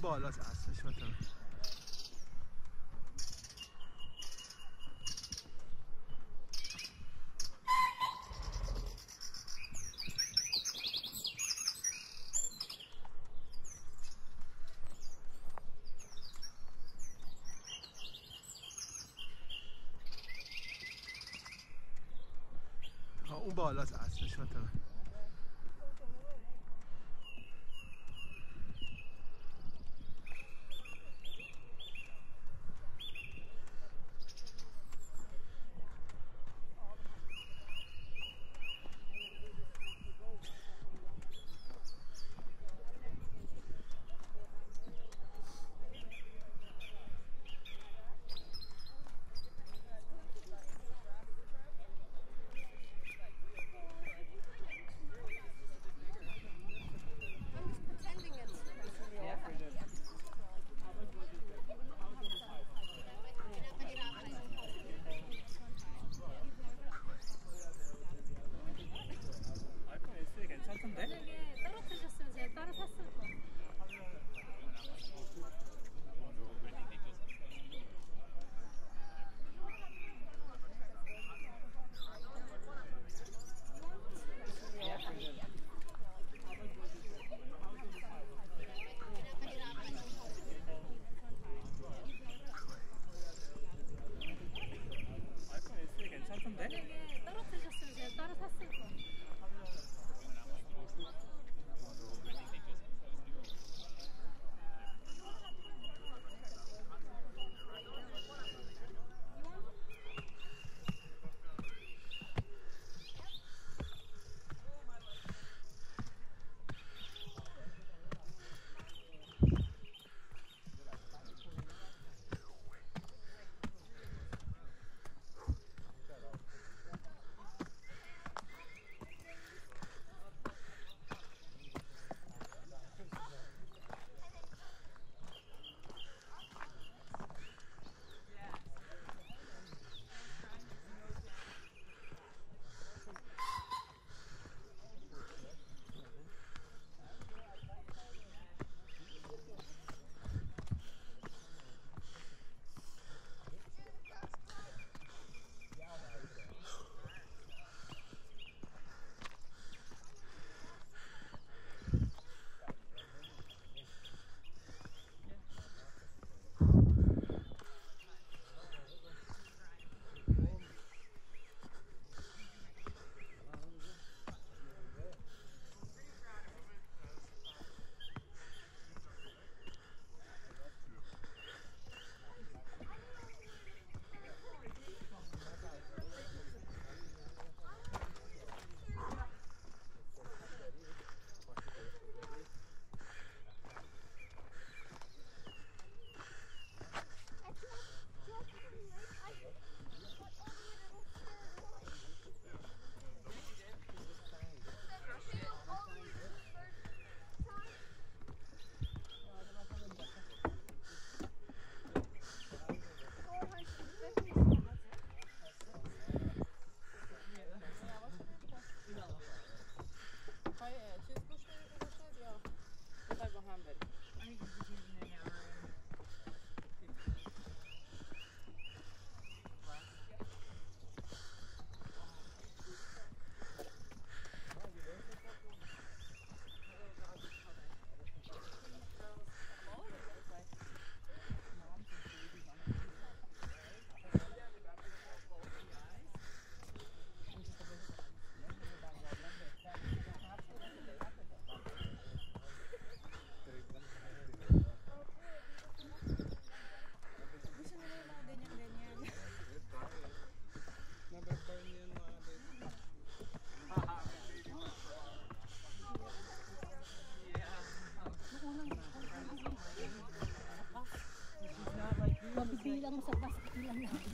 بالاست اصلش مثلا اون اصلش مثلا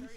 没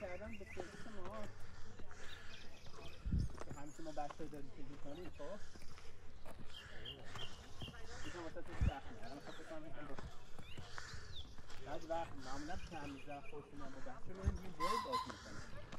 کردم به پلیس ما. که ما بچه ها داریم فکر می‌کنیم خب؟ میگم واسه تو سخت میارم خب فکر می‌کنم بعد وقت معمولا که همیشه خوش بچه میریم یه جایی باز می‌کنم